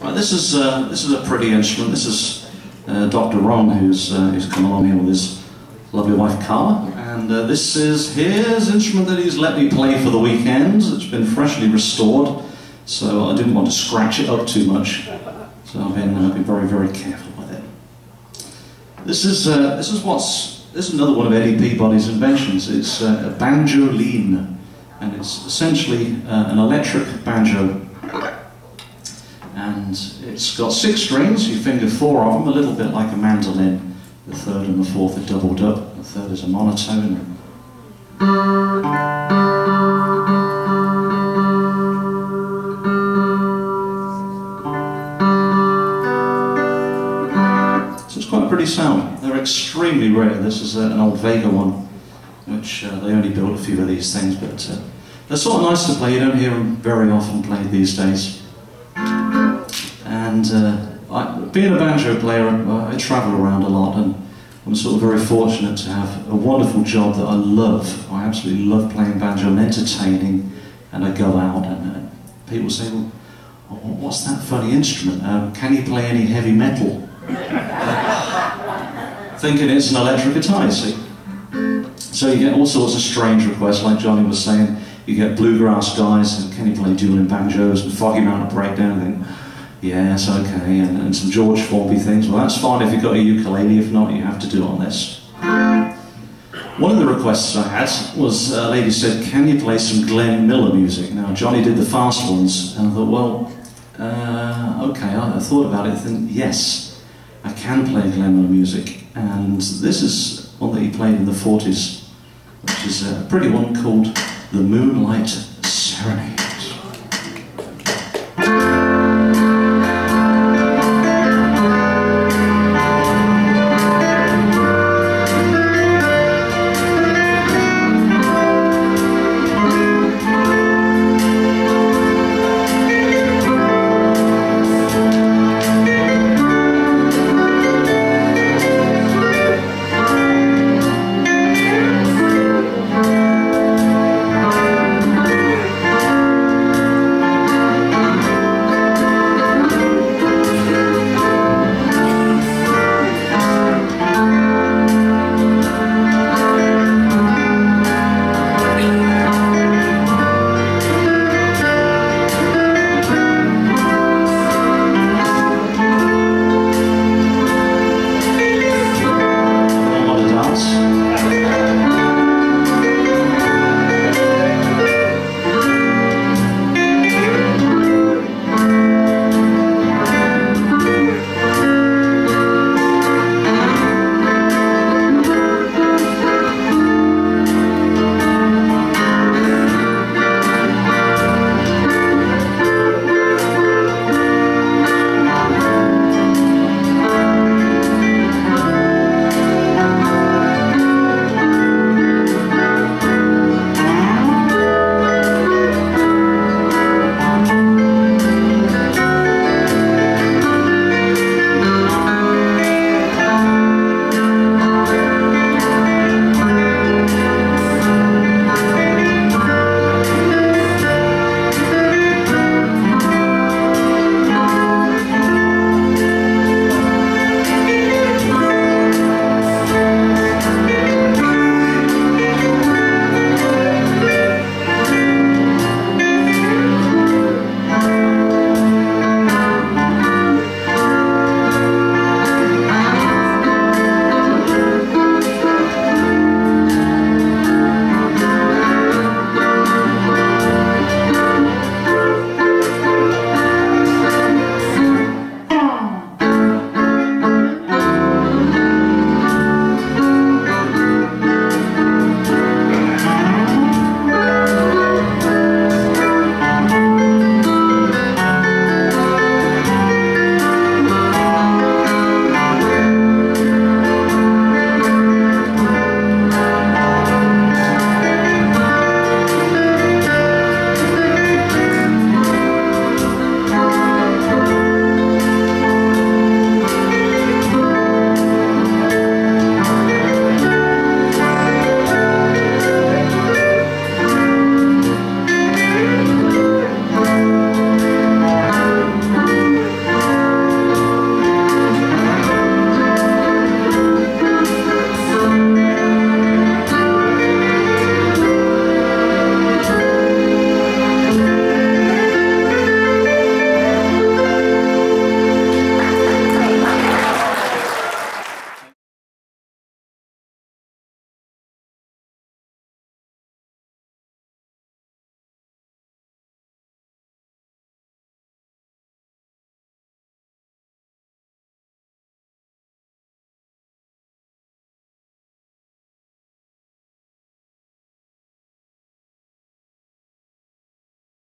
Right, this is uh, this is a pretty instrument. This is uh, Dr. Ron, who's uh, who's come along here with his lovely wife Carla, and uh, this is his instrument that he's let me play for the weekends. It's been freshly restored, so I didn't want to scratch it up too much. So I've been uh, been very very careful with it. This is uh, this is what's this is another one of Eddie Peabody's inventions. It's a banjoline, and it's essentially an electric banjo and it's got six strings, you finger four of them, a little bit like a mandolin. The third and the fourth are doubled up, the third is a monotone. So it's quite a pretty sound. They're extremely rare. This is uh, an old Vega one, which uh, they only built a few of these things, but uh, they're sort of nice to play. You don't hear them very often played these days. And uh, I, being a banjo player, I, I travel around a lot and I'm sort of very fortunate to have a wonderful job that I love. I absolutely love playing banjo and entertaining and I go out and uh, people say, well, what's that funny instrument? Um, can you play any heavy metal? Thinking it's an electric guitar, you see. So you get all sorts of strange requests, like Johnny was saying. You get bluegrass guys, and can you play dueling banjos and Foggy Mountain Breakdown? And Yes, okay, and, and some George Formby things. Well, that's fine if you've got a ukulele. If not, you have to do it on this. One of the requests I had was a lady said, "Can you play some Glenn Miller music?" Now, Johnny did the fast ones, and I thought, well, uh, okay. I, I, thought about it, and yes, I can play Glenn Miller music, and this is one that he played in the '40s, which is a pretty one called "The Moonlight Serenade."